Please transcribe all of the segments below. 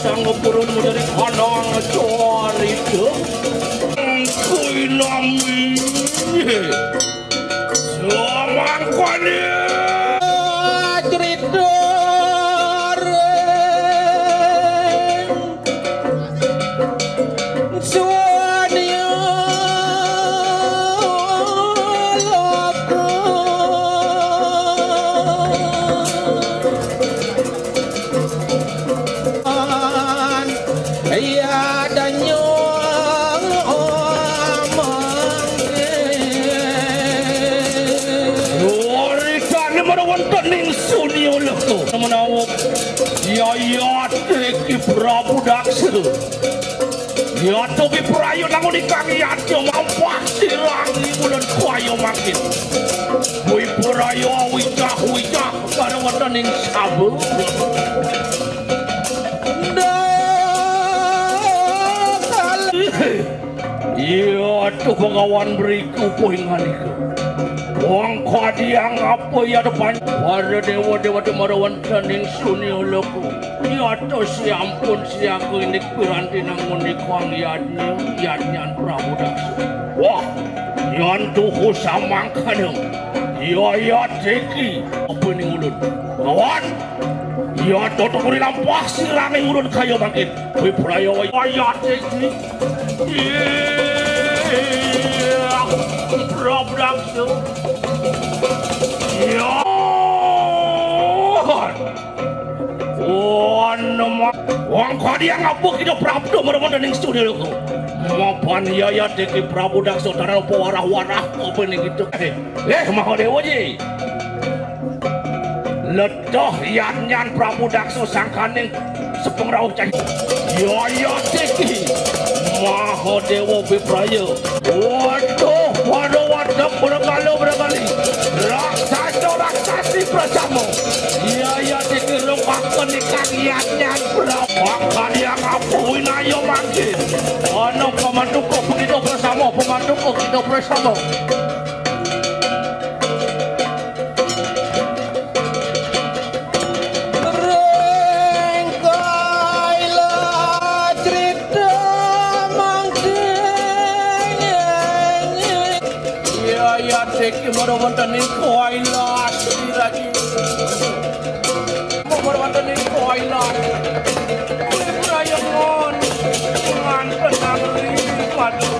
sang purung mudari khanang cho Juanil! Menawa ya ya teki Prabu Daksa Ya tobi prayo nangun ikang yatyo mampak silangi bulan kwayo makin Wui prayo wicah wicah marawantan ning sabu Iya tuh pengawan beriku poingan itu wong kadi ngapa ya depan? Para dewa dewa di marawan suni loko nyoto si ampun si aku ini piranti nang muni yadnya yadnya prabu wah yon tuhu samangkane. Iya iya apa ni ulun? Kawan iya toto kuri lampuah sirangi ulun kayo bangkit. Wibrayo wibrayo deki. Iya Wang kadi yang ngabuk kita Prabu mereman dan studio itu. Mapan ya ya deki Prabu Daksa tanah apa warah-warah apa nih gitu. Eh, mah dewa ji. Ledoh yan-yan Prabu Daksa sangkaning sepeng cai. Ya ya deki. Maha dewa bipraya. Waduh, waduh, waduh, berkali berkali. Raksasa raksasi bersama. Ya ya deki rumah nikah yan-yan berapa kali yang ngapuin ayo makin. Ano pemandu kok begitu bersama, Take you more over the new lot. The new coin lot. I am on. I'm.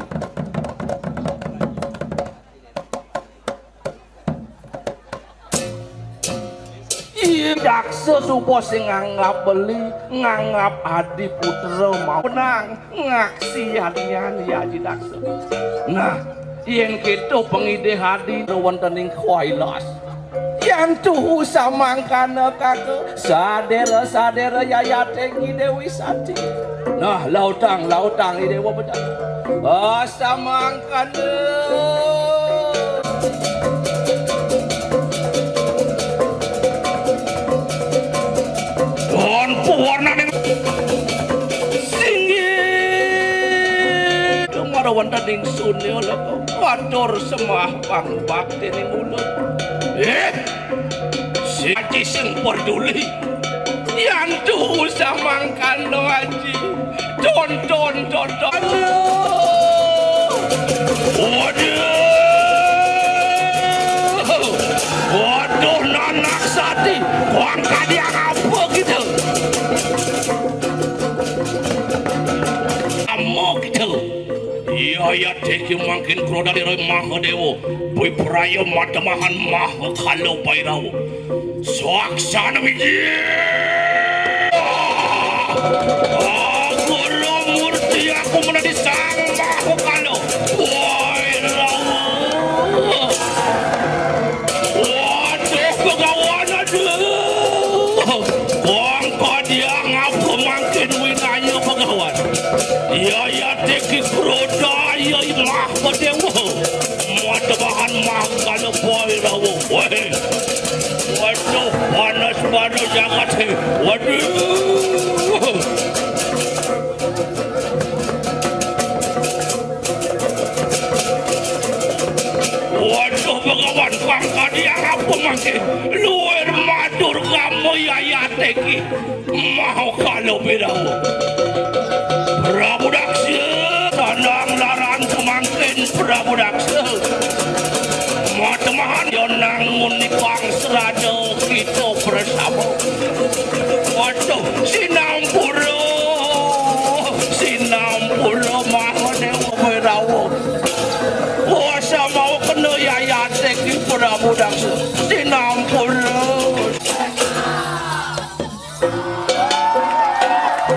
daksa supo sing nganggap beli nganggap adi putra mau menang ngaksian nyanyi aji daksa. Nah, yang kita pengide hadi wontening khailas. Yang tuh samangkana kakek sadera sadera yayate Dewi Sati. Nah, lautang lautang ide dewa betul. Kemarawan daning sunyo lako Wadur semah pang bakti mulut. Eh? Si Haji peduli Yang tuh samangkan lo Haji. Don don don don. Waduh. Waduh nanak sati. Kuang kadiang apa gitu Iya ya teki makin kro dari roy maha dewo Boy prayo matamahan maha kalau pairawo Swaksana wiji Aku murti aku menjadi Matabahan mahangkano buhay na mo. Wato, panas-panas ang kasi. Wato. Wato, magawan pang kaniyang apumangki. Luwer matur ka mo yayateki. Mahangkano binawo. Wato.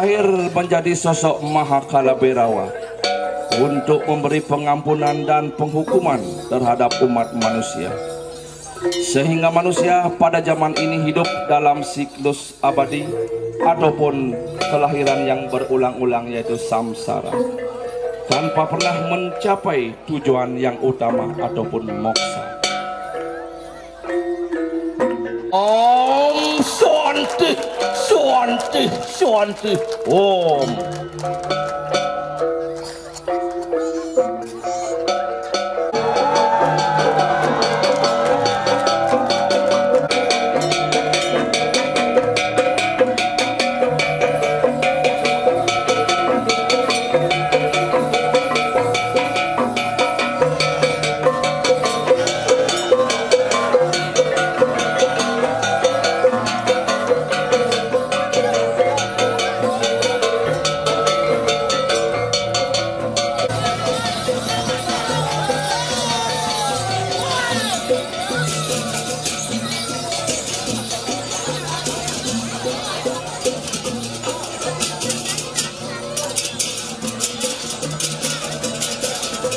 lahir menjadi sosok Mahakala Berawa untuk memberi pengampunan dan penghukuman terhadap umat manusia. Sehingga manusia pada zaman ini hidup dalam siklus abadi ataupun kelahiran yang berulang-ulang yaitu samsara tanpa pernah mencapai tujuan yang utama ataupun moksa. Om 最炫的舞。